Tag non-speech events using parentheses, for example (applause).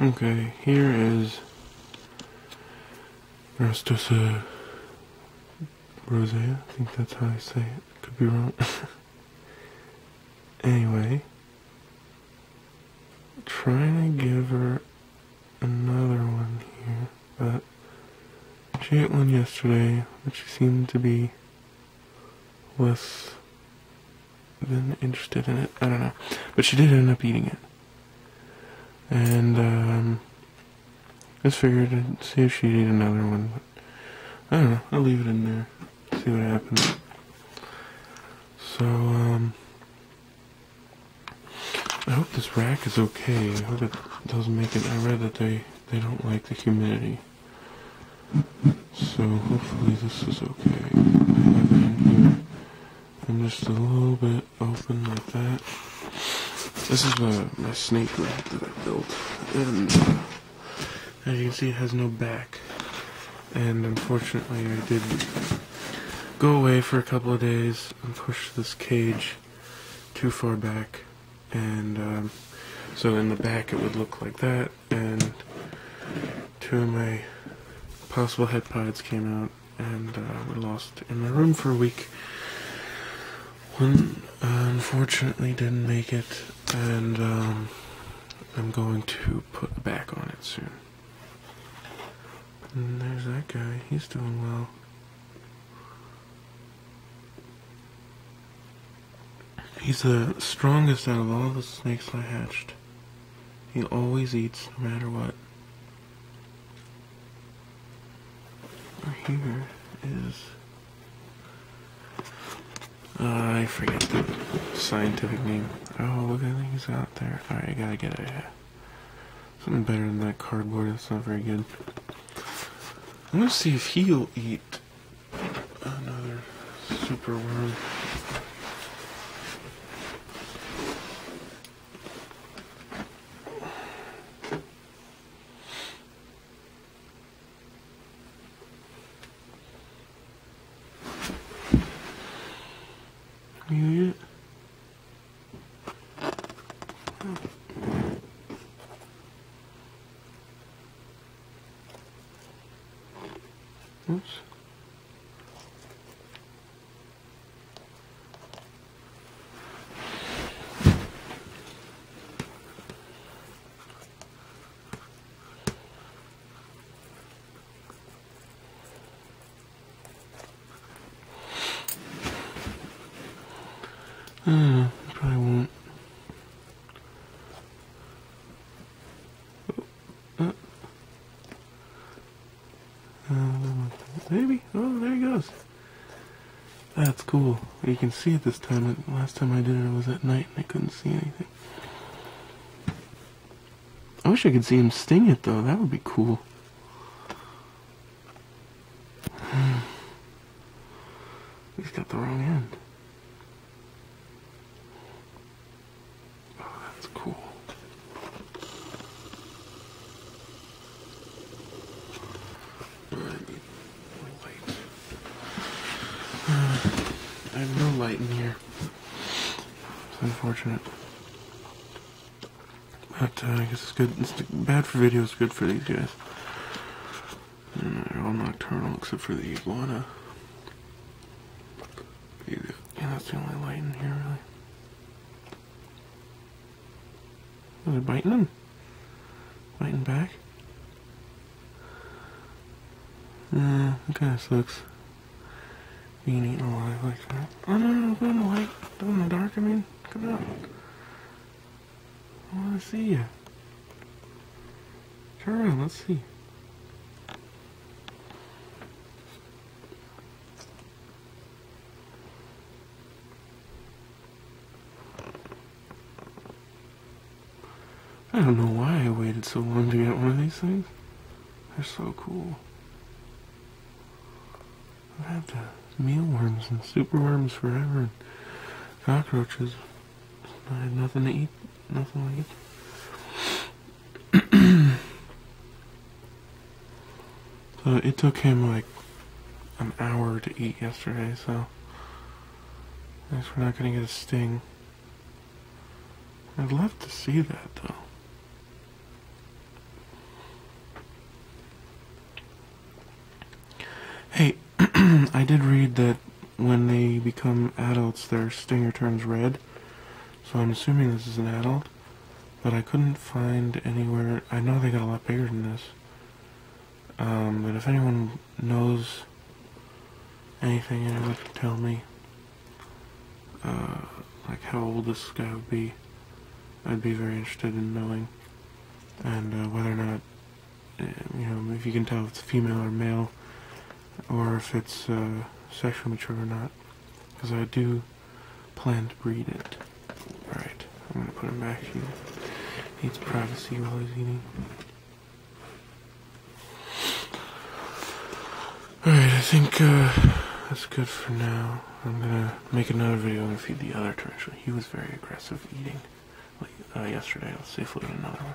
Okay, here is Rostosa rosea. I think that's how I say it. Could be wrong. (laughs) anyway, trying to give her another one here, but she ate one yesterday, but she seemed to be less than interested in it. I don't know. But she did end up eating it. And, um, just figured I'd see if she'd eat another one. But I don't know. I'll leave it in there. See what happens. So, um, I hope this rack is okay. I hope it doesn't make it. I read that they, they don't like the humidity. So hopefully this is okay. I have it in here. I'm just a little bit open like that. This is uh, my snake rack that I built. And as you can see, it has no back. And unfortunately, I did go away for a couple of days and push this cage too far back. And um, so in the back, it would look like that. And two of my possible head pods came out and uh, were lost in my room for a week. One uh, unfortunately didn't make it, and um, I'm going to put back on it soon. And there's that guy. He's doing well. He's the strongest out of all the snakes I hatched. He always eats no matter what. Right here is. Uh, I forget the scientific name. Oh, look, I think he's out there. Alright, I gotta get it. Something better than that cardboard. That's not very good. I'm gonna see if he'll eat another super worm. You eat it? Oops. Uh, probably won't. Uh, uh, maybe. Oh, there he goes. That's cool. You can see it this time. Last time I did it, it was at night and I couldn't see anything. I wish I could see him sting it though. That would be cool. (sighs) He's got the wrong end. Oh, that's cool. I need more light. I have no light in here. It's unfortunate. But uh, I guess it's good. It's bad for videos, good for these guys. And they're all nocturnal except for the iguana. Yeah, that's the only light in here, really. Are they biting them. Biting back? Uh, it kind of sucks. Being eaten alive like that. Oh no, no, go in the light. Go in the dark, I mean. Come on. I want to see you. Turn around, let's see. I don't know why I waited so long to get one of these things. They're so cool. I've had the mealworms and superworms forever and cockroaches. I had nothing to eat. Nothing to eat. (clears throat) so it took him like an hour to eat yesterday, so I guess we're not gonna get a sting. I'd love to see that though. Hey, (clears throat) I did read that when they become adults, their stinger turns red. So I'm assuming this is an adult, but I couldn't find anywhere. I know they got a lot bigger than this. Um, but if anyone knows anything, anyone can tell me, uh, like how old this guy would be, I'd be very interested in knowing, and uh, whether or not, uh, you know, if you can tell if it's female or male, or if it's uh, sexually mature or not, because I do plan to breed it. Alright, I'm gonna put him back. He needs privacy while he's eating. Alright, I think uh, that's good for now. I'm gonna make another video and feed the other tarantula. He was very aggressive eating uh, yesterday. I'll safely eat another one.